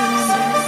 surrender.